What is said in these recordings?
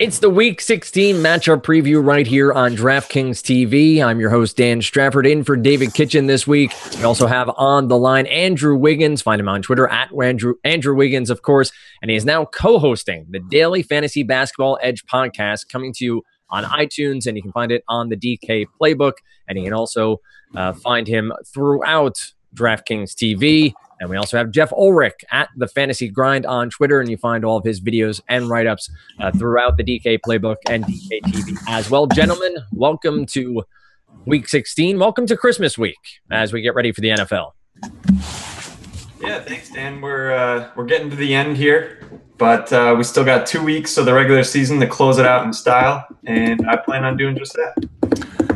It's the Week 16 matchup preview right here on DraftKings TV. I'm your host, Dan Strafford, in for David Kitchen this week. We also have on the line Andrew Wiggins. Find him on Twitter at Andrew, Andrew Wiggins, of course. And he is now co hosting the Daily Fantasy Basketball Edge podcast coming to you on iTunes. And you can find it on the DK Playbook. And you can also uh, find him throughout DraftKings TV. And we also have Geoff Ulrich at the Fantasy Grind on Twitter, and you find all of his videos and write ups uh, throughout the DK Playbook and DK TV as well. Gentlemen, welcome to week 16. Welcome to Christmas week as we get ready for the NFL. Yeah, thanks, Dan. We're uh, we're getting to the end here, but uh, we still got two weeks of the regular season to close it out in style, and I plan on doing just that.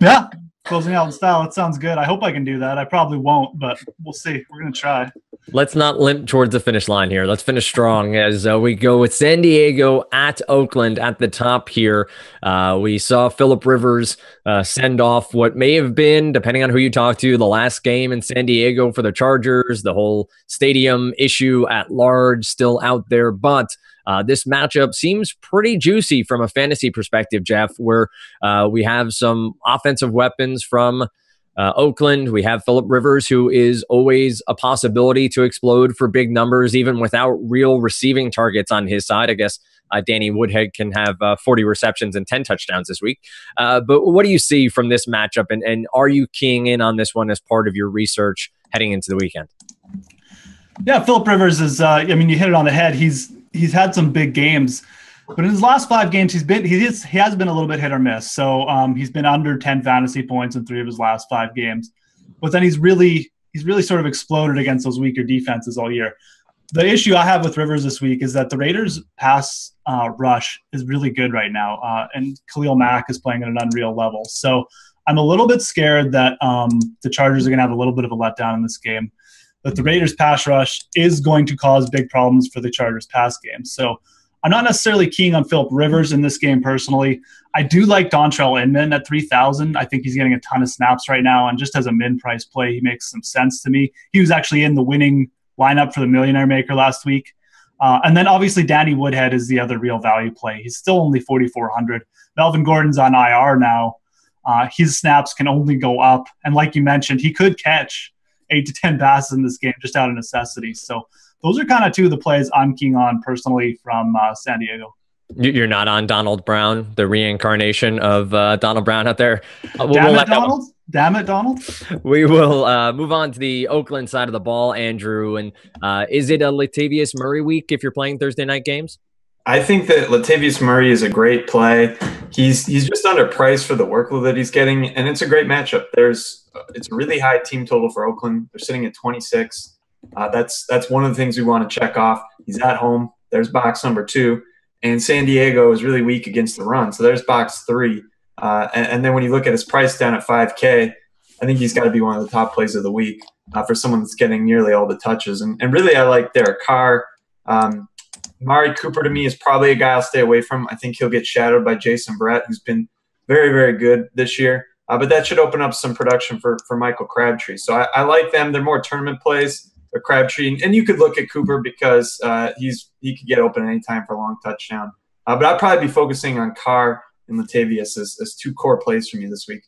Yeah, closing out in style. It sounds good. I hope I can do that. I probably won't, but we'll see. We're gonna try. Let's not limp towards the finish line here. Let's finish strong as uh, we go with San Diego at Oakland at the top here. Uh, we saw Philip Rivers uh, send off what may have been, depending on who you talk to, the last game in San Diego for the Chargers. The whole stadium issue at large still out there, but uh, this matchup seems pretty juicy from a fantasy perspective, Geoff, where uh, we have some offensive weapons from uh, Oakland. We have Philip Rivers, who is always a possibility to explode for big numbers, even without real receiving targets on his side. I guess uh, Danny Woodhead can have uh, 40 receptions and 10 touchdowns this week. Uh, but what do you see from this matchup? And, and are you keying in on this one as part of your research heading into the weekend? Yeah, Philip Rivers is. Uh, I mean, you hit it on the head. He's he's had some big games, but in his last five games, he's been he is, he has been a little bit hit or miss. So um, he's been under ten fantasy points in three of his last five games, but then he's really he's really sort of exploded against those weaker defenses all year. The issue I have with Rivers this week is that the Raiders' pass uh, rush is really good right now, uh, and Khalil Mack is playing at an unreal level. So I'm a little bit scared that um, the Chargers are going to have a little bit of a letdown in this game that the Raiders pass rush is going to cause big problems for the Chargers pass game. So I'm not necessarily keen on Philip Rivers in this game personally. I do like Dontrelle Inman at 3,000. I think he's getting a ton of snaps right now, and just as a min price play, he makes some sense to me. He was actually in the winning lineup for the Millionaire Maker last week. Uh, and then obviously Danny Woodhead is the other real value play. He's still only 4,400. Melvin Gordon's on IR now. Uh, his snaps can only go up, and like you mentioned, he could catch eight to 10 passes in this game just out of necessity. So those are kind of two of the plays I'm keen on personally from uh, San Diego. You're not on Donald Brown, the reincarnation of uh, Donald Brown out there. Uh, we'll, Damn we'll it, Donald. Damn it, Donald. We will uh, move on to the Oakland side of the ball, Andrew. And uh, is it a Latavius Murray week if you're playing Thursday night games? I think that Latavius Murray is a great play. He's he's just underpriced for the workload that he's getting, and it's a great matchup. There's it's a really high team total for Oakland. They're sitting at 26. Uh, that's that's one of the things we want to check off. He's at home. There's box number two, and San Diego is really weak against the run. So there's box three. Uh, and, and, then when you look at his price down at 5K, I think he's got to be one of the top plays of the week uh, for someone that's getting nearly all the touches. And, and really, I like Derek Carr. Um, Mari Cooper to me is probably a guy I'll stay away from. I think he'll get shadowed by Jason Verrett, who's been very, very good this year. Uh, but that should open up some production for, for Michael Crabtree. So I, I like them. They're more tournament plays. Or Crabtree, and you could look at Cooper because uh, he's he could get open anytime for a long touchdown. Uh, but I'd probably be focusing on Carr and Latavius as, as two core plays for me this week.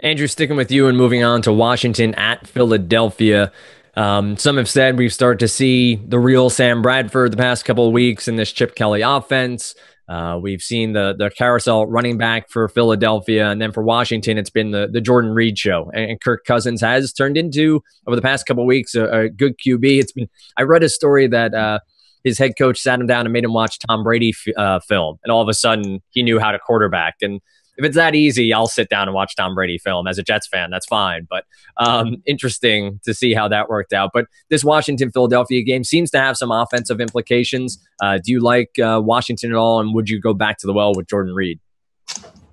Andrew, sticking with you and moving on to Washington at Philadelphia. Um, some have said we've started to see the real Sam Bradford the past couple of weeks in this Chip Kelly offense. Uh, we've seen the the carousel running back for Philadelphia, and then for Washington, it's been the the Jordan Reed show. And, and Kirk Cousins has turned into over the past couple weeks a, a, good QB. It's been. I read a story that. Uh, his head coach sat him down and made him watch Tom Brady f- uh, film, and all of a sudden he knew how to quarterback. And if it's that easy, I'll sit down and watch Tom Brady film as a Jets fan. That's fine. But um, interesting to see how that worked out. But this Washington Philadelphia game seems to have some offensive implications. Uh, do you like uh, Washington at all? And would you go back to the well with Jordan Reed?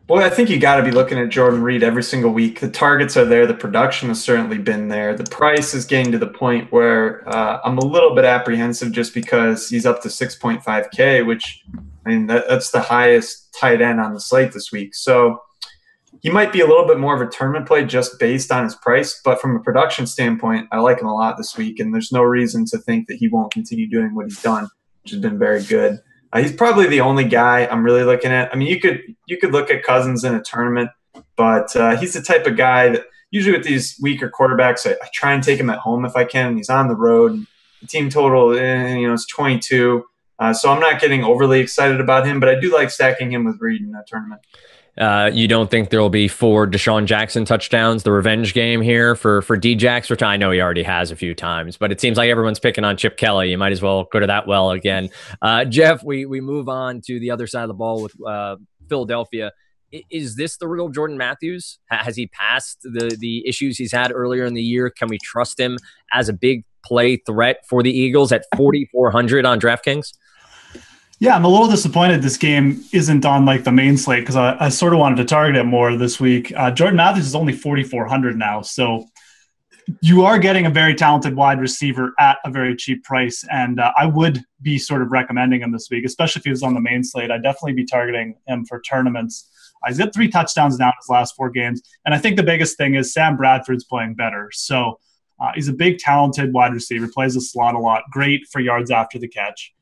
Well, I think you got to be looking at Jordan Reed every single week. The targets are there. The production has certainly been there. The price is getting to the point where uh, I'm a little bit apprehensive just because he's up to 6.5K, which I mean, that, that's the highest tight end on the slate this week. So he might be a little bit more of a tournament play just based on his price. But from a production standpoint, I like him a lot this week. And there's no reason to think that he won't continue doing what he's done, which has been very good. Uh, he's probably the only guy I'm really looking at. I mean, you could you could look at Cousins in a tournament, but uh, he's the type of guy that usually with these weaker quarterbacks, I, I, try and take him at home if I can. And he's on the road. The team total, eh, you know, is 22. Uh, so I'm not getting overly excited about him, but I do like stacking him with Reed in that tournament. Uh, you don't think there will be four DeSean Jackson touchdowns, the revenge game here for for Djax, which I know he already has a few times, but it seems like everyone's picking on Chip Kelly. You might as well go to that well again. Uh, Geoff, we we move on to the other side of the ball with uh, Philadelphia. Is this the real Jordan Matthews? Has he passed the the issues he's had earlier in the year? Can we trust him as a big play threat for the Eagles at 4,400 on DraftKings? Yeah, I'm a little disappointed this game isn't on like the main slate because I, I, sort of wanted to target it more this week. Uh, Jordan Matthews is only 4,400 now. So you are getting a very talented wide receiver at a very cheap price. And uh, I would be sort of recommending him this week, especially if he was on the main slate. I'd definitely be targeting him for tournaments. Uh, he's got three touchdowns now in his last four games. And I think the biggest thing is Sam Bradford's playing better. So uh, he's a big, talented wide receiver, plays the slot a lot, great for yards after the catch.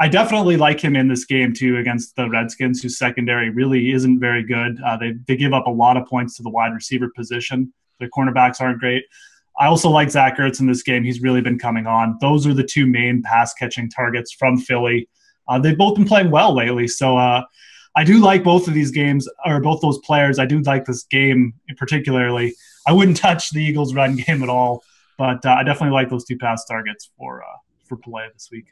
I definitely like him in this game too against the Redskins, whose secondary really isn't very good. Uh, they they give up a lot of points to the wide receiver position. Their cornerbacks aren't great. I also like Zach Ertz in this game. He's really been coming on. Those are the two main pass catching targets from Philly. Uh, they've both been playing well lately, so uh, I do like both of these games or both those players. I do like this game particularly. I wouldn't touch the Eagles' run game at all, but uh, I definitely like those two pass targets for uh, for play this week.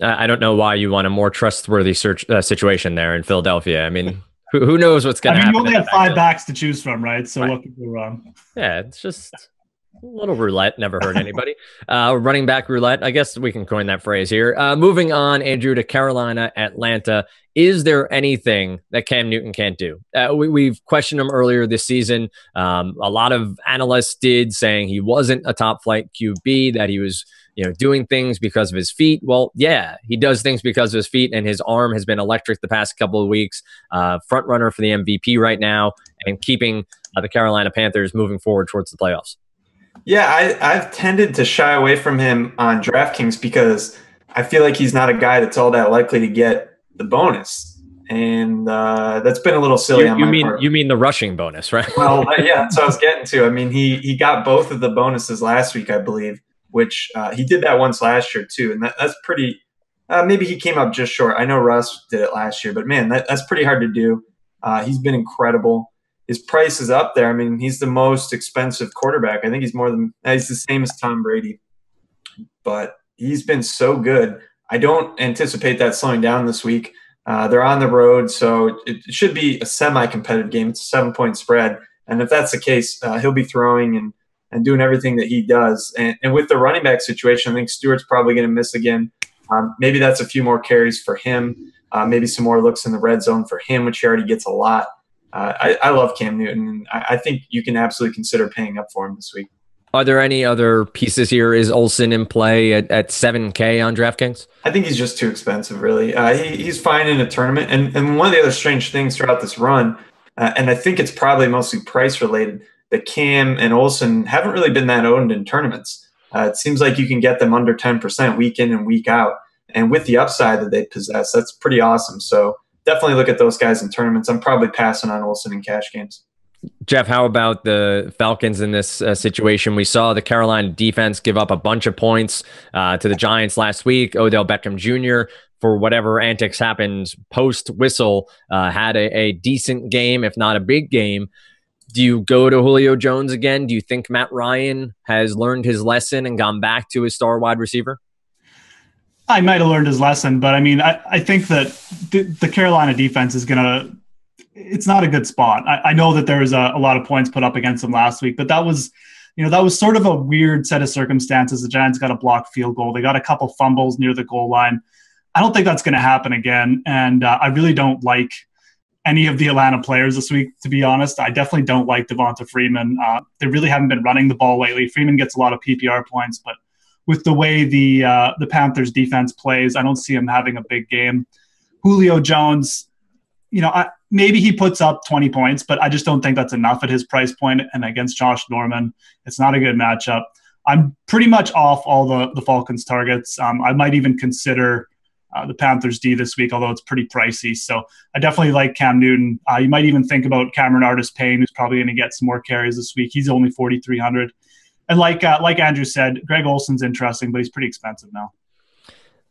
I don't know why you want a more trustworthy search uh, situation there in Philadelphia. I mean, who, who knows what's going to happen? You only have five backs to choose from, right? So right. what could go wrong? Yeah, it's just a little roulette. Never hurt anybody. uh, running back roulette. I guess we can coin that phrase here. Uh, moving on, Andrew, to Carolina, Atlanta. Is there anything that Cam Newton can't do? Uh, we, have questioned him earlier this season. Um, a lot of analysts did saying he wasn't a top flight QB, that he was you know, doing things because of his feet. Well, yeah, he does things because of his feet, and his arm has been electric the past couple of weeks. Uh, front runner for the MVP right now, and keeping uh, the Carolina Panthers moving forward towards the playoffs. Yeah, I, I've tended to shy away from him on DraftKings because I feel like he's not a guy that's all that likely to get the bonus and uh, that's been a little silly. You, you mean part. you mean the rushing bonus, right? well, yeah, that's what I was getting to. I mean, he he got both of the bonuses last week, I believe, which uh, he did that once last year too, and that, that's pretty. Uh, maybe he came up just short. I know Russ did it last year, but man, that, that's pretty hard to do. Uh, he's been incredible. His price is up there. I mean, he's the most expensive quarterback. I think he's more than he's the same as Tom Brady, but he's been so good. I don't anticipate that slowing down this week. Uh, they're on the road, so it, it should be a semi-competitive game. It's a seven-point spread, and if that's the case, uh, he'll be throwing and and doing everything that he does. And, and with the running back situation, I think Stewart's probably going to miss again. Um, maybe that's a few more carries for him. Uh, maybe some more looks in the red zone for him, which he already gets a lot. Uh, I, I, love Cam Newton, and I, I, think you can absolutely consider paying up for him this week. Are there any other pieces here? Is Olsen in play at, at 7K on DraftKings? I think he's just too expensive, really. Uh, he, he's fine in a tournament. And, and one of the other strange things throughout this run, uh, and I think it's probably mostly price related, that Cam and Olsen haven't really been that owned in tournaments. Uh, it seems like you can get them under 10% week in and week out. And with the upside that they possess, that's pretty awesome. So definitely look at those guys in tournaments. I'm probably passing on Olsen in cash games. Geoff, how about the Falcons in this uh, situation? We saw the Carolina defense give up a bunch of points uh, to the Giants last week. Odell Beckham Jr., for whatever antics happened post whistle, uh, had a, a decent game, if not a big game do you go to Julio Jones again? Do you think Matt Ryan has learned his lesson and gone back to his star wide receiver? I might have learned his lesson, but I mean, I, I think that the, Carolina defense is going to, it's not a good spot. I, I know that there was a, a, lot of points put up against them last week, but that was, you know, that was sort of a weird set of circumstances. The Giants got a blocked field goal. They got a couple fumbles near the goal line. I don't think that's going to happen again. And uh, I really don't like any of the Atlanta players this week, to be honest. I definitely don't like Devonta Freeman. Uh, they really haven't been running the ball lately. Freeman gets a lot of PPR points, but with the way the uh, the Panthers defense plays, I don't see him having a big game. Julio Jones, you know, I, maybe he puts up 20 points, but I just don't think that's enough at his price point. And against Josh Norman, it's not a good matchup. I'm pretty much off all the, the Falcons targets. Um, I might even consider uh, the Panthers D this week, although it's pretty pricey. So I definitely like Cam Newton. Uh, you might even think about Cameron Artis Payne, who's probably going to get some more carries this week. He's only 4,300. And like uh, like Andrew said, Greg Olsen's interesting, but he's pretty expensive now.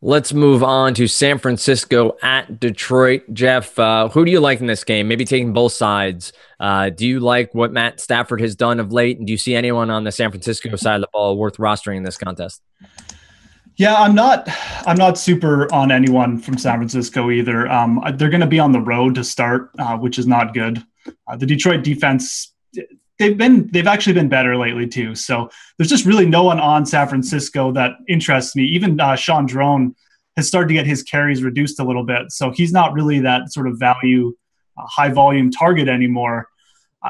Let's move on to San Francisco at Detroit. Geoff, uh, who do you like in this game? Maybe taking both sides. Uh, do you like what Matt Stafford has done of late? And do you see anyone on the San Francisco side of the ball worth rostering in this contest? Yeah, I'm not. I'm not super on anyone from San Francisco either. Um, they're going to be on the road to start, uh, which is not good. Uh, the Detroit defense, they've been. They've actually been better lately too. So there's just really no one on San Francisco that interests me. Even uh, Shaun Draughn has started to get his carries reduced a little bit, so he's not really that sort of value, uh, high volume target anymore.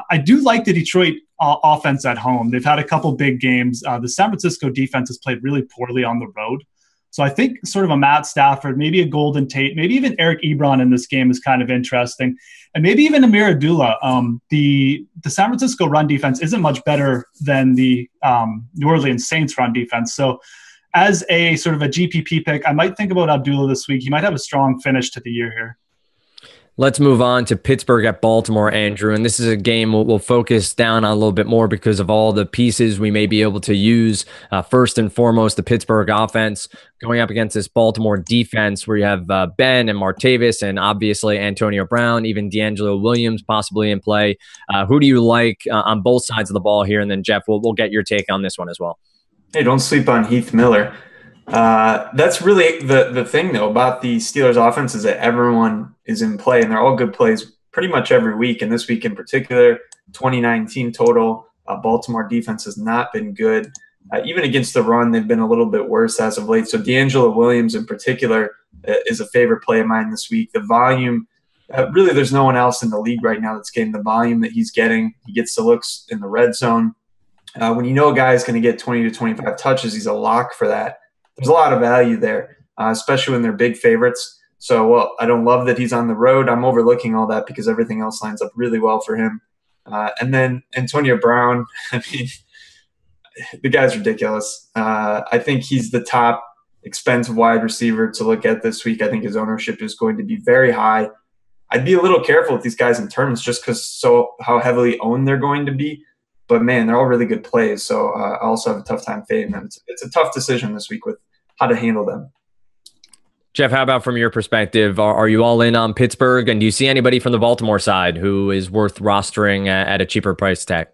I do like the Detroit uh, offense at home. They've had a couple big games. Uh, the San Francisco defense has played really poorly on the road. So I think sort of a Matt Stafford, maybe a Golden Tate, maybe even Eric Ebron in this game is kind of interesting, and maybe even Ameer Abdullah. Um, the the San Francisco run defense isn't much better than the um, New Orleans Saints run defense. So as a sort of a GPP pick, I might think about Abdullah this week. He might have a strong finish to the year here. Let's move on to Pittsburgh at Baltimore, Andrew. And this is a game we'll, we'll, focus down on a little bit more because of all the pieces we may be able to use. Uh, first and foremost, the Pittsburgh offense going up against this Baltimore defense where you have uh, Ben and Martavis and obviously Antonio Brown, even DeAngelo Williams possibly in play. Uh, who do you like uh, on both sides of the ball here? And then, Geoff, we'll, we'll get your take on this one as well. Hey, don't sleep on Heath Miller. Uh, that's really the the thing though about the Steelers offense is that everyone is in play and they're all good plays pretty much every week. And this week in particular, 2019 total. Uh, Baltimore defense has not been good. Uh, even against the run, they've been a little bit worse as of late. So DeAngelo Williams in particular uh, is a favorite play of mine this week. The volume, uh, really, there's no one else in the league right now that's getting the volume that he's getting. He gets the looks in the red zone. Uh, when you know a guy is going to get 20 to 25 touches, he's a lock for that there's a lot of value there, uh, especially when they're big favorites. So, well, I don't love that he's on the road. I'm overlooking all that because everything else lines up really well for him. Uh, and then Antonio Brown, I mean, the guy's ridiculous. Uh, I think he's the top expensive wide receiver to look at this week. I think his ownership is going to be very high. I'd be a little careful with these guys in terms just because so how heavily owned they're going to be. But man, they're all really good plays. So uh, I also have a tough time fading them. It's, it's a tough decision this week with how to handle them. Geoff, how about from your perspective? Are, are, you all in on Pittsburgh? And do you see anybody from the Baltimore side who is worth rostering at, at a cheaper price tag?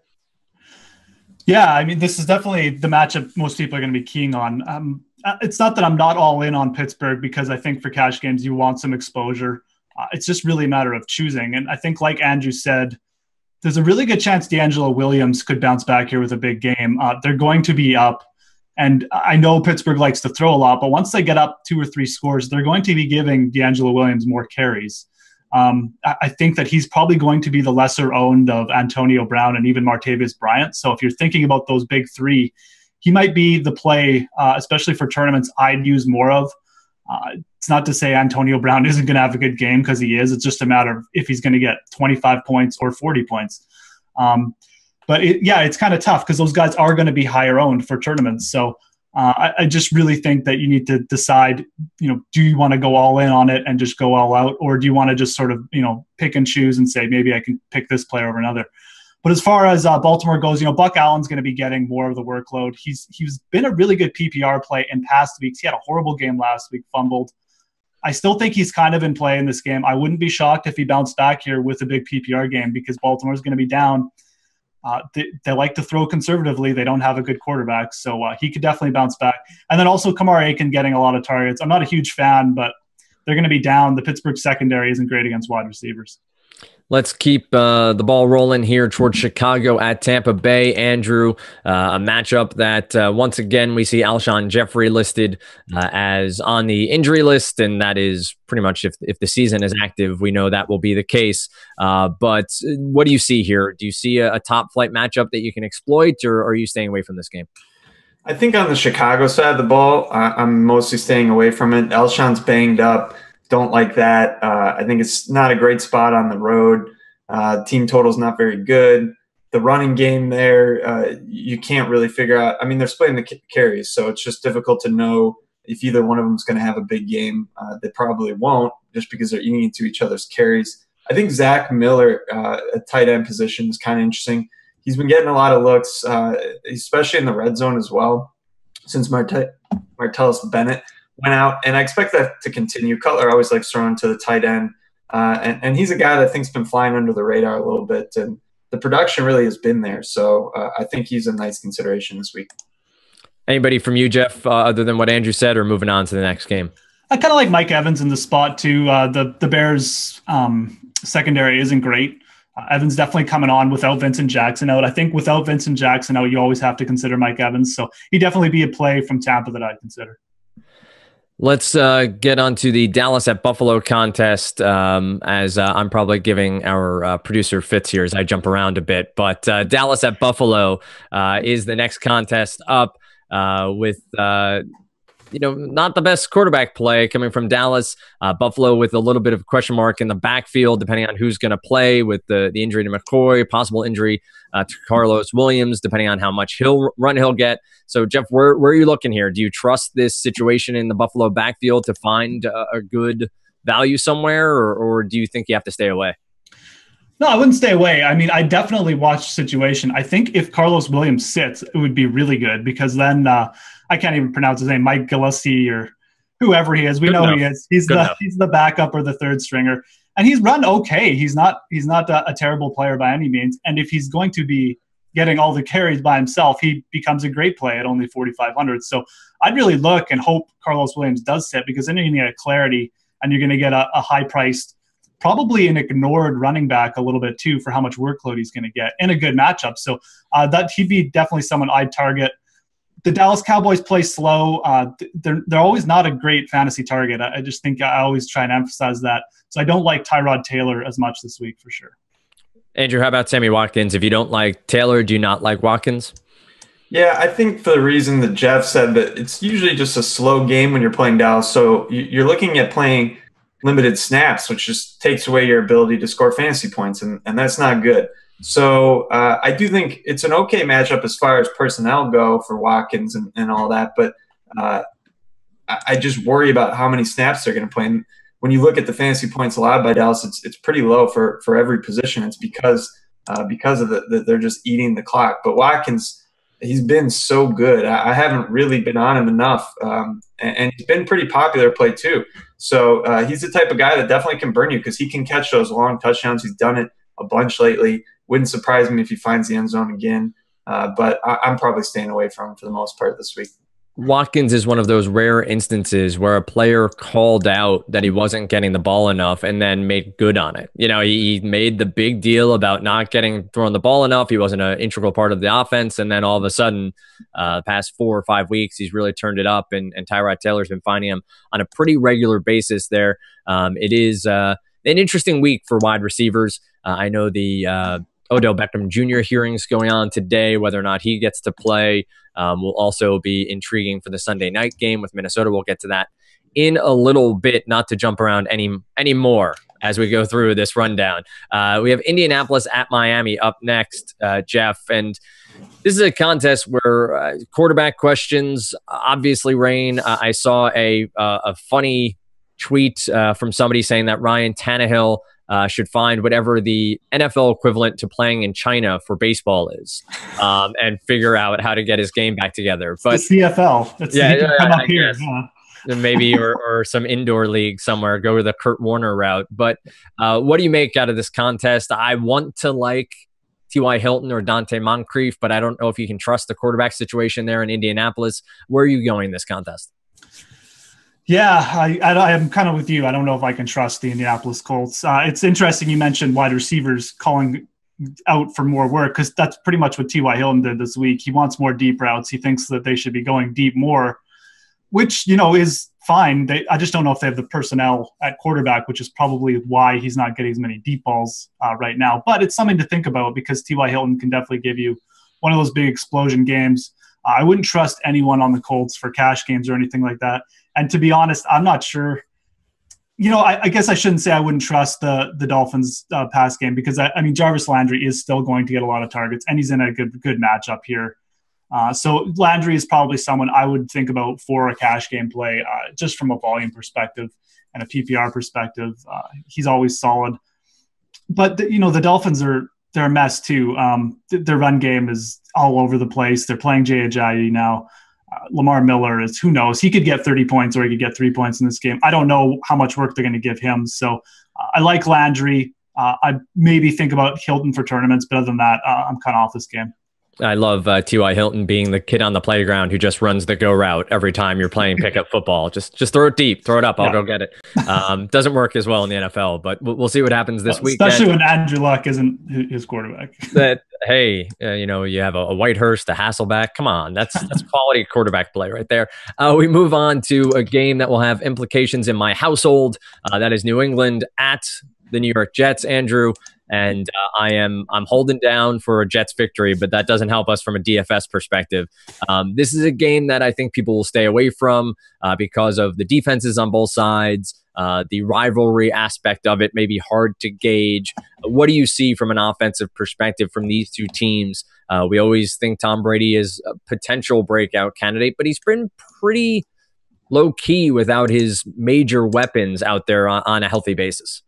Yeah, I mean, this is definitely the matchup most people are going to be keying on. Um, uh, it's not that I'm not all in on Pittsburgh because I think for cash games, you want some exposure. Uh, it's just really a matter of choosing. And I think, like Andrew said, there's a really good chance DeAngelo Williams could bounce back here with a big game. Uh, they're going to be up and I know Pittsburgh likes to throw a lot, but once they get up two or three scores, they're going to be giving DeAngelo Williams more carries. Um, I think that he's probably going to be the lesser owned of Antonio Brown and even Martavis Bryant. So if you're thinking about those big three, he might be the play, uh, especially for tournaments, I'd use more of. Uh, it's not to say Antonio Brown isn't going to have a good game because he is. It's just a matter of if he's going to get 25 points or 40 points. Um, but it, yeah, it's kind of tough because those guys are going to be higher owned for tournaments. So uh, I, I, just really think that you need to decide, you know, do you want to go all in on it and just go all out, or do you want to just sort of, you know, pick and choose and say maybe I can pick this player over another. But as far as uh, Baltimore goes, you know, Buck Allen's going to be getting more of the workload. He's he's been a really good PPR play in past weeks. He had a horrible game last week, fumbled. I still think he's kind of in play in this game. I wouldn't be shocked if he bounced back here with a big PPR game because Baltimore's going to be down uh, they, they, like to throw conservatively. They don't have a good quarterback, so uh, he could definitely bounce back. And then also Kamar Aiken getting a lot of targets. I'm not a huge fan, but they're going to be down. The Pittsburgh secondary isn't great against wide receivers. Let's keep uh, the ball rolling here towards Chicago at Tampa Bay. Andrew, uh, a matchup that uh, once again we see Alshon Jeffery listed uh, as on the injury list, and that is pretty much if if the season is active, we know that will be the case. Uh, but uh, what do you see here? Do you see a, a top flight matchup that you can exploit, or are you staying away from this game? I think on the Chicago side of the ball, I'm mostly staying away from it. Alshon's banged up don't like that. Uh, I think it's not a great spot on the road. Uh, team total is not very good. The running game there, uh, you can't really figure out. I mean, they're splitting the carries, so it's just difficult to know if either one of them is going to have a big game. Uh, they probably won't, just because they're eating into each other's carries. I think Zach Miller, uh, at tight end position, is kind of interesting. He's been getting a lot of looks, uh, especially in the red zone as well, since Marte- Martellus Bennett went out, and I expect that to continue. Cutler always likes throwing to the tight end, uh, and, and he's a guy that I think's been flying under the radar a little bit, and the production really has been there. So uh, I think he's a nice consideration this week. Anybody from you, Geoff, uh, other than what Andrew said, or moving on to the next game? I kind of like Mike Evans in the spot too. Uh, the the Bears um, secondary isn't great. Uh, Evans definitely coming on without Vincent Jackson out. I think without Vincent Jackson out, you always have to consider Mike Evans. So he'd definitely be a play from Tampa that I'd consider. Let's uh, get on to the Dallas at Buffalo contest. Um, as uh, I'm probably giving our uh, producer fits here as I jump around a bit, but uh, Dallas at Buffalo uh, is the next contest up uh, with you know, not the best quarterback play coming from Dallas. Uh, Buffalo with a little bit of a question mark in the backfield, depending on who's going to play with the, the injury to McCoy, possible injury uh, to Carlos Williams, depending on how much he'll run he'll get. So, Geoff, where, where are you looking here? Do you trust this situation in the Buffalo backfield to find a, a good value somewhere, or, or do you think you have to stay away? No, I wouldn't stay away. I mean, I definitely watch the situation. I think if Carlos Williams sits, it would be really good because then uh, I can't even pronounce his name, Mike Gillespie or whoever he is. We good know enough. he is. He's good the enough. he's the backup or the third stringer, and he's run okay. He's not he's not a, a terrible player by any means. And if he's going to be getting all the carries by himself, he becomes a great play at only 4,500. So I'd really look and hope Carlos Williams does sit because then you're going to get clarity and you're going to get a, a high priced probably an ignored running back a little bit too for how much workload he's going to get in a good matchup. So uh, that he'd be definitely someone I'd target. The Dallas Cowboys play slow. Uh, they're they're always not a great fantasy target. I, I just think I always try and emphasize that. So I don't like Tyrod Taylor as much this week for sure. Andrew, how about Sammy Watkins? If you don't like Taylor, do you not like Watkins? Yeah, I think for the reason that Geoff said that it's usually just a slow game when you're playing Dallas. So you're looking at playing limited snaps, which just takes away your ability to score fantasy points, and, and that's not good. So uh, I do think it's an okay matchup as far as personnel go for Watkins and, and all that, but uh, I just worry about how many snaps they're going to play. And when you look at the fantasy points allowed by Dallas, it's it's pretty low for for every position. It's because uh, because of the, the, they're just eating the clock. But Watkins, he's been so good. I, I haven't really been on him enough, um, and, and, he's been pretty popular play too. So uh, he's the type of guy that definitely can burn you because he can catch those long touchdowns. He's done it a bunch lately. Wouldn't surprise me if he finds the end zone again. Uh, but I, am probably staying away from him for the most part this week. Watkins is one of those rare instances where a player called out that he wasn't getting the ball enough and then made good on it. You know, he, he made the big deal about not getting thrown the ball enough. He wasn't an integral part of the offense. And then all of a sudden, uh, the past four or five weeks, he's really turned it up. And, and Tyrod Taylor's been finding him on a pretty regular basis there. Um, it is uh, an interesting week for wide receivers. Uh, I know the uh, Odell Beckham Jr. hearings going on today, whether or not he gets to play um, will also be intriguing for the Sunday night game with Minnesota. We'll get to that in a little bit, not to jump around any anymore as we go through this rundown. Uh, we have Indianapolis at Miami up next, uh, Geoff, and this is a contest where uh, quarterback questions obviously reign. Uh, I saw a uh, a funny tweet uh, from somebody saying that Ryan Tannehill uh, should find whatever the NFL equivalent to playing in China for baseball is, um, and figure out how to get his game back together. But the CFL, it's, yeah, come up here. maybe or, or some indoor league somewhere. Go with the Kurt Warner route. But uh, what do you make out of this contest? I want to like T.Y. Hilton or Donte Moncrief, but I don't know if you can trust the quarterback situation there in Indianapolis. Where are you going in this contest? Yeah, I, I, am kind of with you. I don't know if I can trust the Indianapolis Colts. Uh, it's interesting you mentioned wide receivers calling out for more work because that's pretty much what T.Y. Hilton did this week. He wants more deep routes. He thinks that they should be going deep more, which, you know, is fine. They, I just don't know if they have the personnel at quarterback, which is probably why he's not getting as many deep balls uh, right now. But it's something to think about because T.Y. Hilton can definitely give you one of those big explosion games. Uh, I wouldn't trust anyone on the Colts for cash games or anything like that. And to be honest, I'm not sure. You know, I, I guess I shouldn't say I wouldn't trust the the Dolphins uh, pass game because I, I, mean Jarvis Landry is still going to get a lot of targets and he's in a good good matchup here. Uh, so Landry is probably someone I would think about for a cash game play, uh, just from a volume perspective and a PPR perspective. Uh, he's always solid. But the, you know the Dolphins are they're a mess too. Um, th- their run game is all over the place. They're playing Jay Ajayi now. Lamar Miller is who knows. He could get 30 points or he could get three points in this game. I don't know how much work they're going to give him. So uh, I like Landry. Uh, I maybe think about Hilton for tournaments, but other than that, uh, I'm kind of off this game. I love uh, T.Y. Hilton being the kid on the playground who just runs the go route every time you're playing pickup football. Just just throw it deep, throw it up. I'll yeah. go get it. Um, doesn't work as well in the NFL, but we'll, we'll see what happens this week. Especially when Andrew Luck isn't his quarterback. that hey, uh, you know you have a, a Whitehurst, a Hasselbeck. Come on, that's that's quality quarterback play right there. Uh, we move on to a game that will have implications in my household. Uh, that is New England at the New York Jets. Andrew, and uh, I am I'm holding down for a Jets victory, but that doesn't help us from a DFS perspective. Um, this is a game that I think people will stay away from uh, because of the defenses on both sides. Uh, the rivalry aspect of it may be hard to gauge. What do you see from an offensive perspective from these two teams? Uh, we always think Tom Brady is a potential breakout candidate, but he's been pretty low key without his major weapons out there on, on a healthy basis.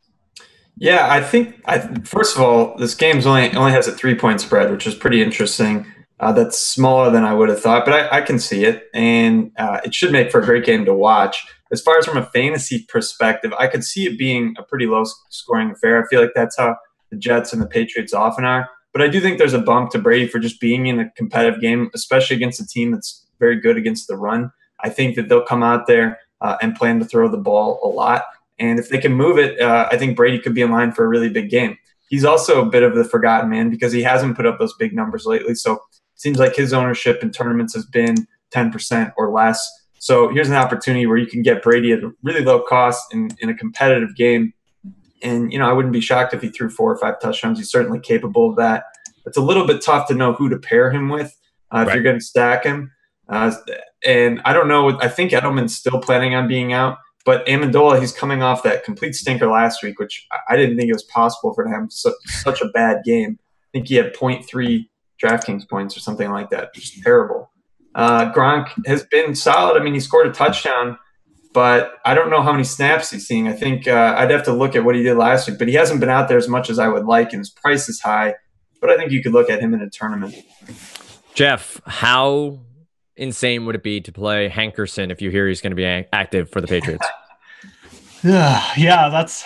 Yeah, I think I, first of all, this game's only only has a three point spread, which is pretty interesting. Uh, that's smaller than I would have thought, but I, I can see it, and uh, it should make for a great game to watch. As far as from a fantasy perspective, I could see it being a pretty low scoring affair. I feel like that's how the Jets and the Patriots often are. But I do think there's a bump to Brady for just being in a competitive game, especially against a team that's very good against the run. I think that they'll come out there uh, and plan to throw the ball a lot. And if they can move it, uh, I think Brady could be in line for a really big game. He's also a bit of the forgotten man because he hasn't put up those big numbers lately. So it seems like his ownership in tournaments has been 10% or less. So here's an opportunity where you can get Brady at a really low cost in, in a competitive game. And, you know, I wouldn't be shocked if he threw four or five touchdowns. He's certainly capable of that. It's a little bit tough to know who to pair him with uh, if right. you're going to stack him. Uh, and I don't know. I think Edelman's still planning on being out. But Amendola, he's coming off that complete stinker last week, which I didn't think it was possible for him. Such, such a bad game. I think he had 0.3 DraftKings points or something like that. Just terrible. Uh, Gronk has been solid. I mean, he scored a touchdown, but I don't know how many snaps he's seeing. I think uh, I'd have to look at what he did last week, but he hasn't been out there as much as I would like, and his price is high. But I think you could look at him in a tournament. Geoff, how insane would it be to play Hankerson if you hear he's going to be active for the Patriots? yeah, yeah, that's.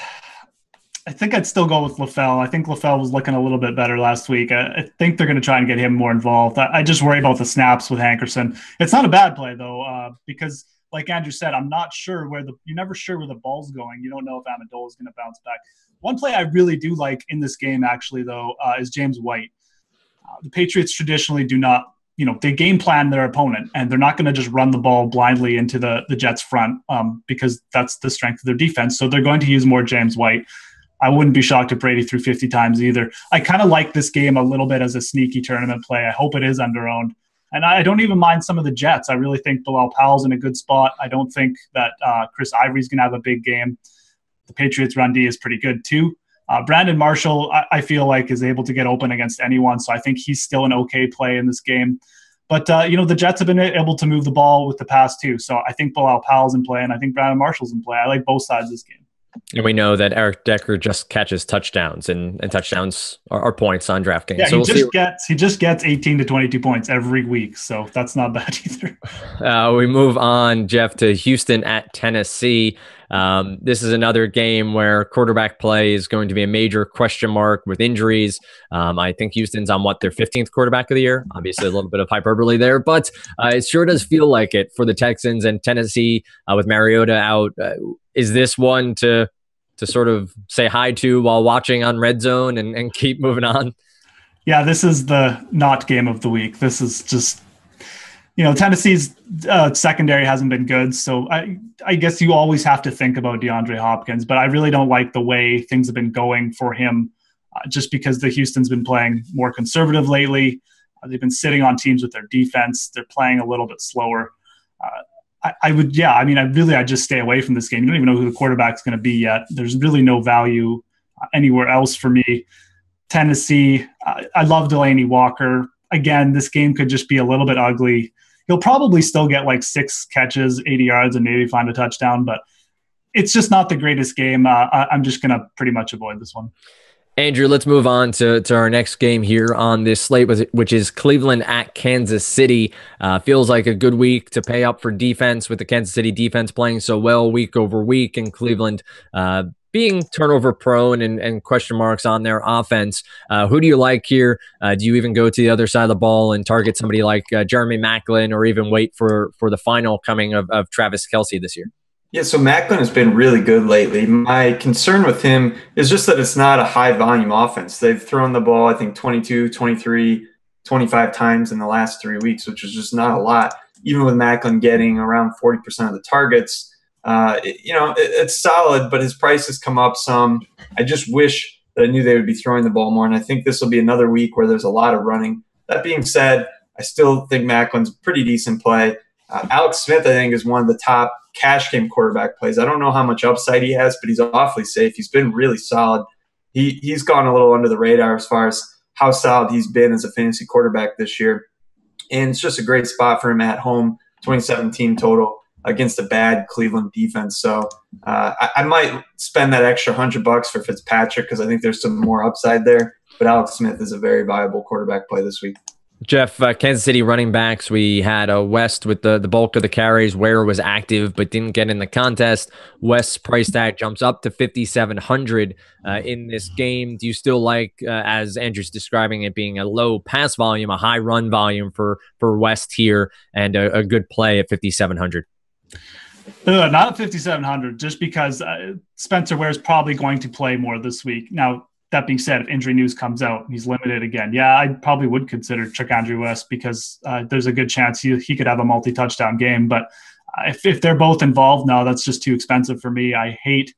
I think I'd still go with LaFell. I think LaFell was looking a little bit better last week. I, I think they're going to try and get him more involved. I, I, just worry about the snaps with Hankerson. It's not a bad play though, uh, because like Andrew said, I'm not sure where the you're never sure where the ball's going. You don't know if Amendola is going to bounce back. One play I really do like in this game, actually, though, uh, is James White. Uh, the Patriots traditionally do not you know they game plan their opponent and they're not going to just run the ball blindly into the the Jets front um, because that's the strength of their defense. So they're going to use more James White. I wouldn't be shocked if Brady threw 50 times either. I kind of like this game a little bit as a sneaky tournament play. I hope it is under owned. And I don't even mind some of the Jets. I really think Bilal Powell's in a good spot. I don't think that uh, Chris Ivory's going to have a big game. The Patriots' run D is pretty good too. Uh, Brandon Marshall, I, I, feel like, is able to get open against anyone. So I think he's still an okay play in this game. But, uh, you know, the Jets have been able to move the ball with the pass too. So I think Bilal Powell's in play and I think Brandon Marshall's in play. I like both sides of this game. And we know that Eric Decker just catches touchdowns, and, and touchdowns are, are points on DraftKings. Yeah, so he we'll just gets he just gets eighteen to twenty two points every week, so that's not bad either. Uh, we move on, Geoff, to Houston at Tennessee. Um, this is another game where quarterback play is going to be a major question mark with injuries. Um, I think Houston's on what their 15th quarterback of the year. Obviously, a little bit of hyperbole there, but uh, it sure does feel like it for the Texans and Tennessee uh, with Mariota out. Uh, is this one to to sort of say hi to while watching on Red Zone and, and keep moving on? Yeah, this is the not game of the week. This is just you know Tennessee's uh, secondary hasn't been good, so I I guess you always have to think about DeAndre Hopkins, but I really don't like the way things have been going for him, uh, just because the Houston's been playing more conservative lately. Uh, they've been sitting on teams with their defense. They're playing a little bit slower. Uh, I, I, would, yeah, I mean, I really, I just stay away from this game. You don't even know who the quarterback's going to be yet. There's really no value uh, anywhere else for me. Tennessee, I love Delanie Walker. again, this game could just be a little bit ugly. He'll probably still get like six catches, 80 yards, and maybe find a touchdown, but it's just not the greatest game. Uh, I'm just going to pretty much avoid this one. Andrew, let's move on to, to our next game here on this slate, which is Cleveland at Kansas City. Uh, feels like a good week to pay up for defense with the Kansas City defense playing so well week over week, and Cleveland uh, being turnover prone and, and, question marks on their offense. Uh, who do you like here? Uh, do you even go to the other side of the ball and target somebody like uh, Jeremy Maclin or even wait for for the final coming of, of Travis Kelce this year? Yeah, so Maclin has been really good lately. My concern with him is just that it's not a high volume offense. They've thrown the ball, I think, 22, 23, 25 times in the last three weeks, which is just not a lot. Even with Maclin getting around 40% of the targets, uh, you know, it, it's solid, but his price has come up some. I just wish that I knew they would be throwing the ball more. And I think this will be another week where there's a lot of running. That being said, I still think Maclin's a pretty decent play. Uh, Alex Smith, I think, is one of the top cash game quarterback plays. I don't know how much upside he has, but he's awfully safe. He's been really solid. He he's gone a little under the radar as far as how solid he's been as a fantasy quarterback this year. And it's just a great spot for him at home, 2017 total against a bad Cleveland defense. So uh, I, I, might spend that extra hundred bucks for Fitzpatrick because I think there's some more upside there. But Alex Smith is a very viable quarterback play this week. Geoff, uh, Kansas City running backs. We had a uh, West with the, the bulk of the carries. Ware was active but didn't get in the contest. West's price tag jumps up to 5,700 uh, in this game. Do you still like, uh, as Andrew's describing it, being a low pass volume, a high run volume for, for West here, and a, a good play at 5,700? Not at 5,700, just because uh, Spencer Ware is probably going to play more this week. Now, that being said, if injury news comes out and he's limited again, yeah, I probably would consider Charcandrick West because uh, there's a good chance he, he could have a multi touchdown game. But uh, if, if they're both involved, no, that's just too expensive for me. I hate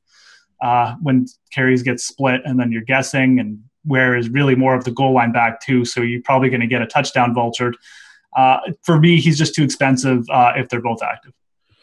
uh, when carries get split and then you're guessing, and Ware is really more of the goal line back too. So you're probably going to get a touchdown vultured. Uh, for me, he's just too expensive if they're both active.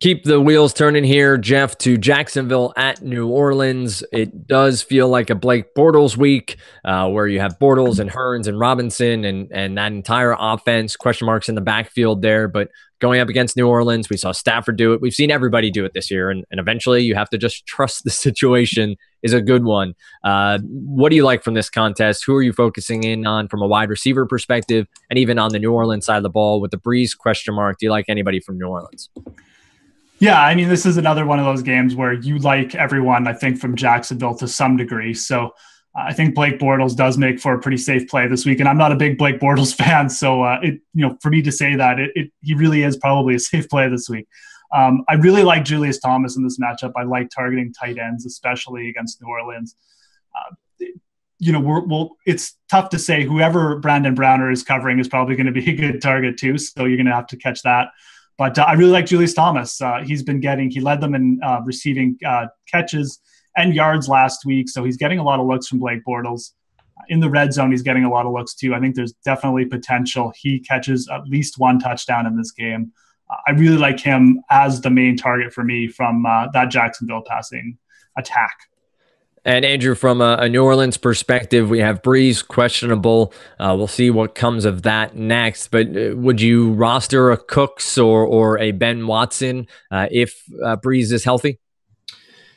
Keep the wheels turning here, Geoff, to Jacksonville at New Orleans. It does feel like a Blake Bortles week uh, where you have Bortles and Hurns and Robinson and, and that entire offense, question marks in the backfield there. But going up against New Orleans, we saw Stafford do it. We've seen everybody do it this year. And, and eventually you have to just trust the situation is a good one. Uh, what do you like from this contest? Who are you focusing in on from a wide receiver perspective? And even on the New Orleans side of the ball with the Brees question mark, do you like anybody from New Orleans? Yeah, I mean, this is another one of those games where you like everyone, I think, from Jacksonville to some degree. So uh, I think Blake Bortles does make for a pretty safe play this week. And I'm not a big Blake Bortles fan. So, uh, it, you know, for me to say that, it, it, he really is probably a safe play this week. Um, I really like Julius Thomas in this matchup. I like targeting tight ends, especially against New Orleans. Uh, you know, we're, well, it's tough to say whoever Brandon Browner is covering is probably going to be a good target too. So you're going to have to catch that. But uh, I really like Julius Thomas. Uh, he's been getting, he led them in uh, receiving uh, catches and yards last week. So he's getting a lot of looks from Blake Bortles. In the red zone, he's getting a lot of looks too. I think there's definitely potential. He catches at least one touchdown in this game. I really like him as the main target for me from uh, that Jacksonville passing attack. And Andrew, from a, a, New Orleans perspective, we have Brees questionable. Uh, we'll see what comes of that next. But uh, would you roster a Cooks or or a Ben Watson uh, if uh, Brees is healthy?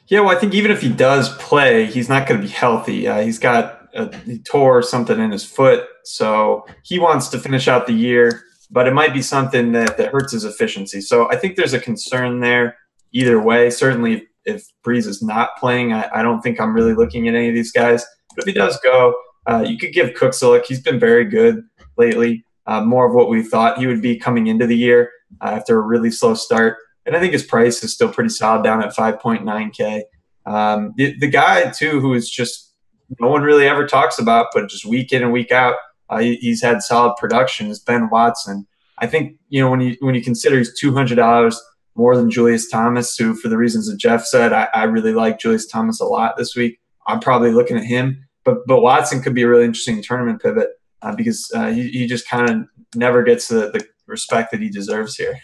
Yeah, well, I think even if he does play, he's not going to be healthy. Uh, he's got a, he tore something in his foot, so he wants to finish out the year. But it might be something that that hurts his efficiency. So I think there's a concern there. Either way, certainly if Brees is not playing, I, I, don't think I'm really looking at any of these guys. But if he does go, uh, you could give Cooks a look. He's been very good lately, uh, more of what we thought he would be coming into the year uh, after a really slow start. And I think his price is still pretty solid down at 5.9K. Um, the, the, guy, too, who is just no one really ever talks about, but just week in and week out, uh, he, he's had solid production is Ben Watson. I think, you know, when you, when you consider he's $200 more than Julius Thomas, who, for the reasons that Geoff said, I, I really like Julius Thomas a lot this week. I'm probably looking at him, but but Watson could be a really interesting tournament pivot uh, because uh, he, he just kind of never gets the, the respect that he deserves here.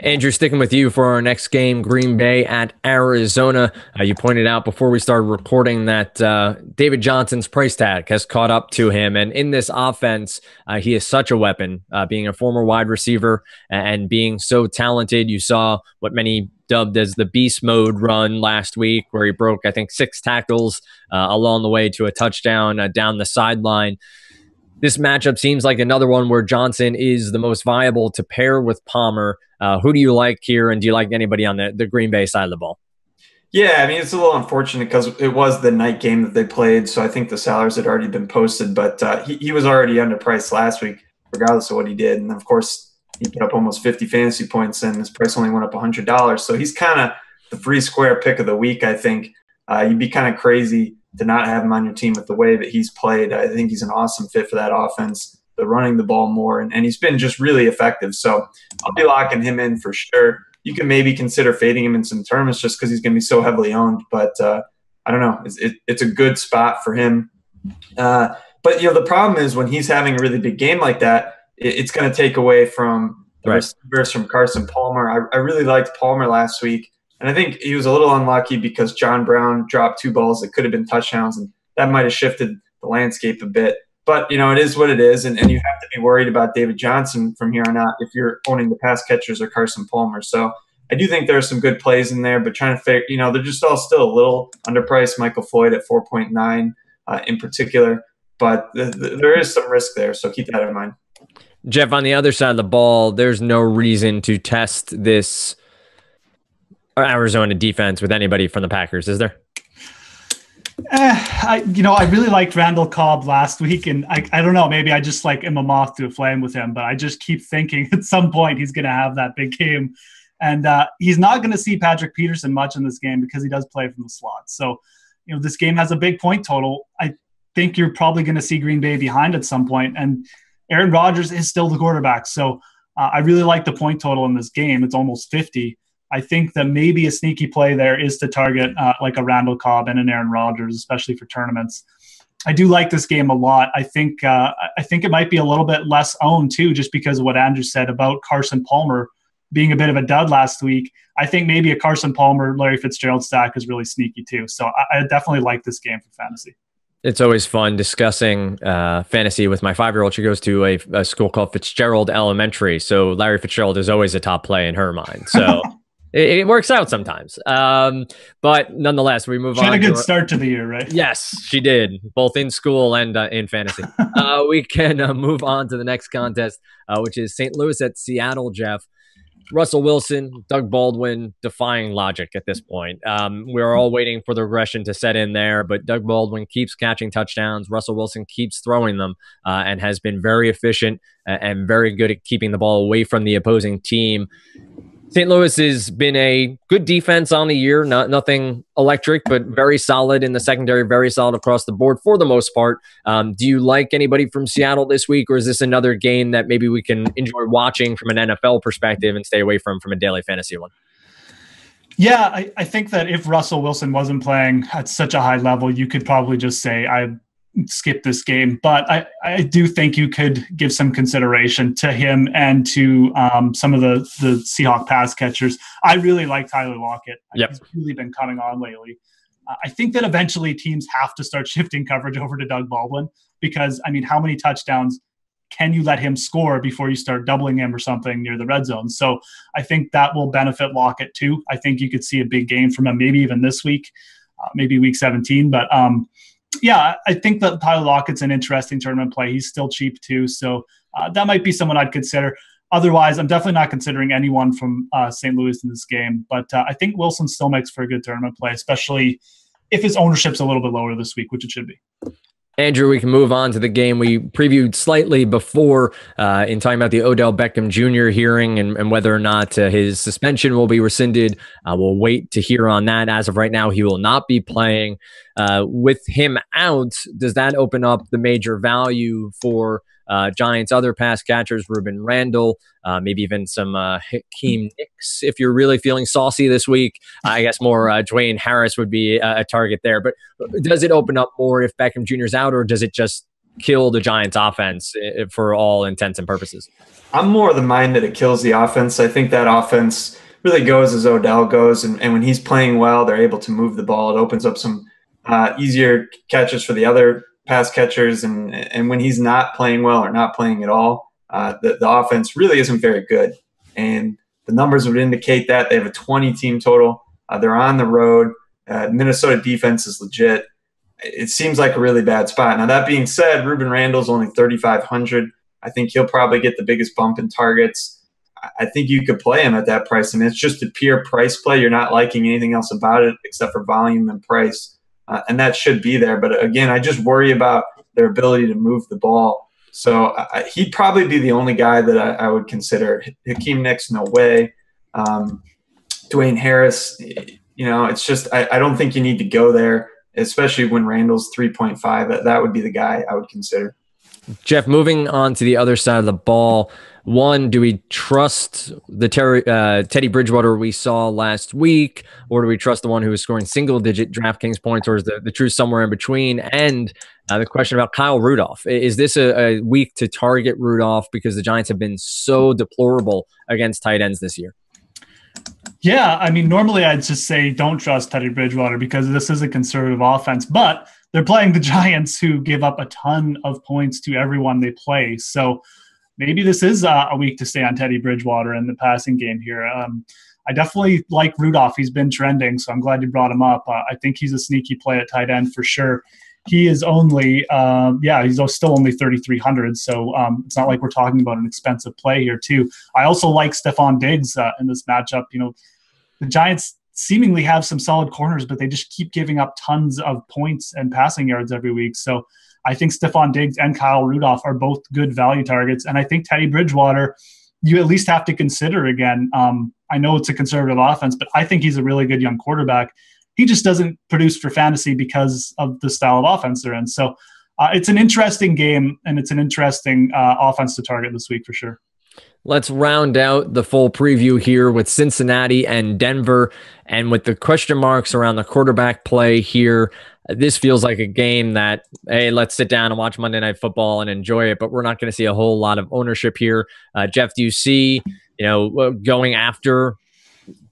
Andrew, sticking with you for our next game, Green Bay at Arizona. Uh, you pointed out before we started recording that uh, David Johnson's price tag has caught up to him. And in this offense, uh, he is such a weapon, uh, being a former wide receiver and being so talented. You saw what many dubbed as the beast mode run last week, where he broke, I think, six tackles uh, along the way to a touchdown uh, down the sideline this matchup seems like another one where Johnson is the most viable to pair with Palmer. Uh, who do you like here, and do you like anybody on the, the Green Bay side of the ball? Yeah, I mean it's a little unfortunate because it was the night game that they played, so I think the salaries had already been posted. But uh, he, he was already underpriced last week, regardless of what he did, and of course he put up almost 50 fantasy points, and his price only went up $100. So he's kind of the free square pick of the week. I think uh, you'd be kind of crazy to not have him on your team with the way that he's played. I think he's an awesome fit for that offense. The running the ball more, and, and he's been just really effective. So I'll be locking him in for sure. You can maybe consider fading him in some tournaments just because he's going to be so heavily owned. But uh, I don't know. It's, it, it's a good spot for him. Uh, but you know the problem is when he's having a really big game like that, it, it's going to take away from the right. receivers from Carson Palmer. I, I really liked Palmer last week. And I think he was a little unlucky because John Brown dropped two balls that could have been touchdowns, and that might have shifted the landscape a bit. But you know, it is what it is, and, and you have to be worried about David Johnson from here on out if you're owning the pass catchers or Carson Palmer. So I do think there are some good plays in there, but trying to figure, you know, they're just all still a little underpriced. Michael Floyd at 4.9 uh, in particular, but th- th- there is some risk there, so keep that in mind. Geoff, on the other side of the ball, there's no reason to test this Arizona defense with anybody from the Packers, is there? Eh, I, you know, I really liked Randall Cobb last week, and I, I don't know, maybe I just like am a moth to a flame with him, but I just keep thinking at some point he's going to have that big game, and uh, he's not going to see Patrick Peterson much in this game because he does play from the slot. So, you know, this game has a big point total. I think you're probably going to see Green Bay behind at some point, and Aaron Rodgers is still the quarterback. So, uh, I really like the point total in this game. It's almost 50. I think that maybe a sneaky play there is to target uh, like a Randall Cobb and an Aaron Rodgers, especially for tournaments. I do like this game a lot. I think uh, I think it might be a little bit less owned too, just because of what Andrew said about Carson Palmer being a bit of a dud last week. I think maybe a Carson Palmer, Larry Fitzgerald stack is really sneaky too. So I, I definitely like this game for fantasy. It's always fun discussing uh, fantasy with my five year old. She goes to a, a, school called Fitzgerald Elementary. So Larry Fitzgerald is always a top play in her mind. So it, it works out sometimes. Um, but nonetheless, we move she on. She had a good start to the year, right? Yes, she did, both in school and uh, in fantasy. uh, we can uh, move on to the next contest, uh, which is St. Louis at Seattle, Geoff. Russell Wilson, Doug Baldwin, defying logic at this point. Um, we're all waiting for the regression to set in there, but Doug Baldwin keeps catching touchdowns. Russell Wilson keeps throwing them uh, and has been very efficient and very good at keeping the ball away from the opposing team. St. Louis has been a good defense on the year, not nothing electric, but very solid in the secondary, very solid across the board for the most part. Um, do you like anybody from Seattle this week, or is this another game that maybe we can enjoy watching from an NFL perspective and stay away from from a daily fantasy one? Yeah, I, I think that if Russell Wilson wasn't playing at such a high level, you could probably just say I skip this game. But I, I do think you could give some consideration to him and to um, some of the the Seahawk pass catchers. I really like Tyler Lockett. Yep. He's really been coming on lately. Uh, I think that eventually teams have to start shifting coverage over to Doug Baldwin because I mean, how many touchdowns can you let him score before you start doubling him or something near the red zone? So I think that will benefit Lockett too. I think you could see a big game from him, maybe even this week, uh, maybe week 17. But um, yeah, I think that Tyler Lockett's an interesting tournament play. He's still cheap too, so uh, that might be someone I'd consider. Otherwise, I'm definitely not considering anyone from uh, St. Louis in this game. But uh, I think Wilson still makes for a good tournament play, especially if his ownership's a little bit lower this week, which it should be. Andrew, we can move on to the game we previewed slightly before uh, in talking about the Odell Beckham Jr. hearing and, and whether or not uh, his suspension will be rescinded. Uh, we'll wait to hear on that. As of right now, he will not be playing. Uh, with him out, does that open up the major value for uh, Giants' other pass catchers, Rueben Randle, uh, maybe even some uh, Hakeem Nicks if you're really feeling saucy this week. I guess more uh, Dwayne Harris would be a, a target there. But does it open up more if Beckham Jr. is out, or does it just kill the Giants' offense eh, for all intents and purposes. I'm more of the mind that it kills the offense. I think that offense really goes as Odell goes, and, and when he's playing well, they're able to move the ball. It opens up some uh, easier catches for the other pass catchers, and and when he's not playing well or not playing at all, uh, the the offense really isn't very good. And the numbers would indicate that they have a 20 team total. Uh, they're on the road. Uh, Minnesota defense is legit. It seems like a really bad spot. Now that being said, Rueben Randle's only 3,500. I think he'll probably get the biggest bump in targets. I think you could play him at that price. I mean, it's just a pure price play. You're not liking anything else about it except for volume and price, uh, and that should be there. But again, I just worry about their ability to move the ball. So uh, he'd probably be the only guy that I, I would consider. Hakeem Nicks, no way. Um, Dwayne Harris, you know, it's just I, I don't think you need to go there, especially when Randle's 3.5. That, that would be the guy I would consider. Geoff, moving on to the other side of the ball. One, do we trust the ter- uh, Teddy Bridgewater we saw last week, or do we trust the one who was scoring single digit DraftKings points, or is the, the truth somewhere in between? And uh, the question about Kyle Rudolph is this a, a week to target Rudolph because the Giants have been so deplorable against tight ends this year? Yeah, I mean, normally I'd just say don't trust Teddy Bridgewater because this is a conservative offense, but they're playing the Giants who give up a ton of points to everyone they play. So maybe this is uh, a week to stay on Teddy Bridgewater in the passing game here. Um, I definitely like Rudolph. He's been trending, so I'm glad you brought him up. Uh, I think he's a sneaky play at tight end for sure. He is only, um, yeah, he's still only 3,300. So um, it's not like we're talking about an expensive play here, too. I also like Stefon Diggs uh, in this matchup. You know, the Giants seemingly have some solid corners, but they just keep giving up tons of points and passing yards every week. So I think Stefon Diggs and Kyle Rudolph are both good value targets. And I think Teddy Bridgewater, you at least have to consider again. Um, I know it's a conservative offense, but I think he's a really good young quarterback. He just doesn't produce for fantasy because of the style of offense they're in. So uh, it's an interesting game, and it's an interesting uh, offense to target this week for sure. Let's round out the full preview here with Cincinnati and Denver. And with the question marks around the quarterback play here, this feels like a game that, hey, let's sit down and watch Monday Night Football and enjoy it. But we're not going to see a whole lot of ownership here. Uh, Geoff, do you see, you know, uh, going after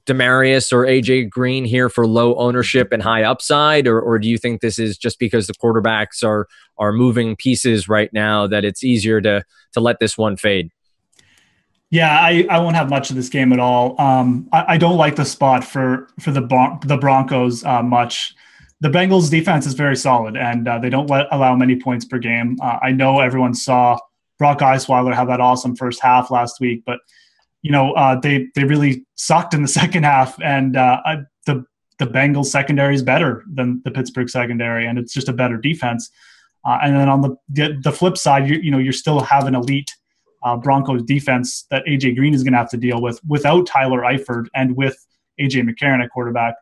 Demaryius or AJ Green here for low ownership and high upside, or, or do you think this is just because the quarterbacks are are moving pieces right now that it's easier to to let this one fade? Yeah, I, I won't have much of this game at all. Um, I, I don't like the spot for for the Bron- the Broncos uh, much. The Bengals defense is very solid, and uh, they don't let, allow many points per game. Uh, I know everyone saw Brock Osweiler have that awesome first half last week, but you know uh, they they really sucked in the second half, and uh, I, the the Bengals secondary is better than the Pittsburgh secondary, and it's just a better defense. Uh, and then on the, the flip side, you you know you're still have an elite uh, Broncos defense that AJ Green is going to have to deal with without Tyler Eifert and with AJ McCarron at quarterback.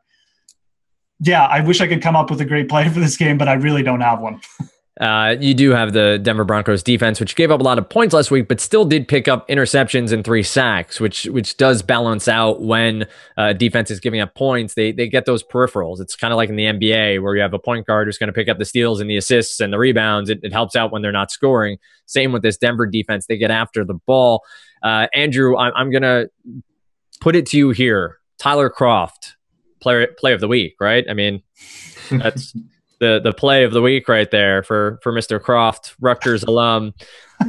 Yeah, I wish I could come up with a great play for this game, but I really don't have one. Uh, you do have the Denver Broncos defense, which gave up a lot of points last week, but still did pick up interceptions and three sacks, which which does balance out when uh, defense is giving up points. They they get those peripherals. It's kind of like in the NBA where you have a point guard who's going to pick up the steals and the assists and the rebounds. It, it, helps out when they're not scoring. Same with this Denver defense; they get after the ball. Uh, Andrew, I, I'm going to put it to you here: Tyler Kroft, player play of the week, right? I mean, that's the the play of the week right there for for Mr. Kroft, Rutgers alum.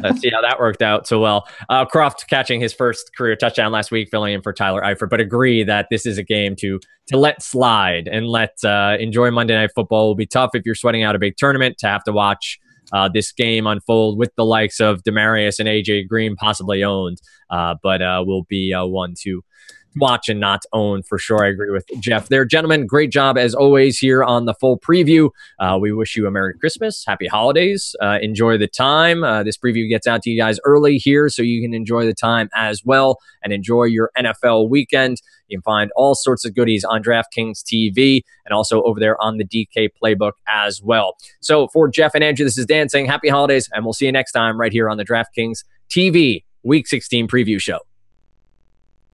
Let's see how that worked out so well. Uh, Kroft catching his first career touchdown last week, filling in for Tyler Eifert, but agree that this is a game to to let slide and let uh, enjoy Monday Night Football. Will be tough if you're sweating out a big tournament to have to watch uh, this game unfold with the likes of Demaryius and AJ Green possibly owned, uh, but uh, will be uh, one to watch and not own for sure. I agree with Geoff there. Gentlemen, great job as always here on the full preview. Uh, we wish you a Merry Christmas, Happy Holidays. Uh, enjoy the time. Uh, this preview gets out to you guys early here so you can enjoy the time as well and enjoy your NFL weekend. You can find all sorts of goodies on DraftKings TV and also over there on the DK Playbook as well. So for Geoff and Andrew, this is Dan saying happy holidays, and we'll see you next time right here on the DraftKings TV Week 16 preview show.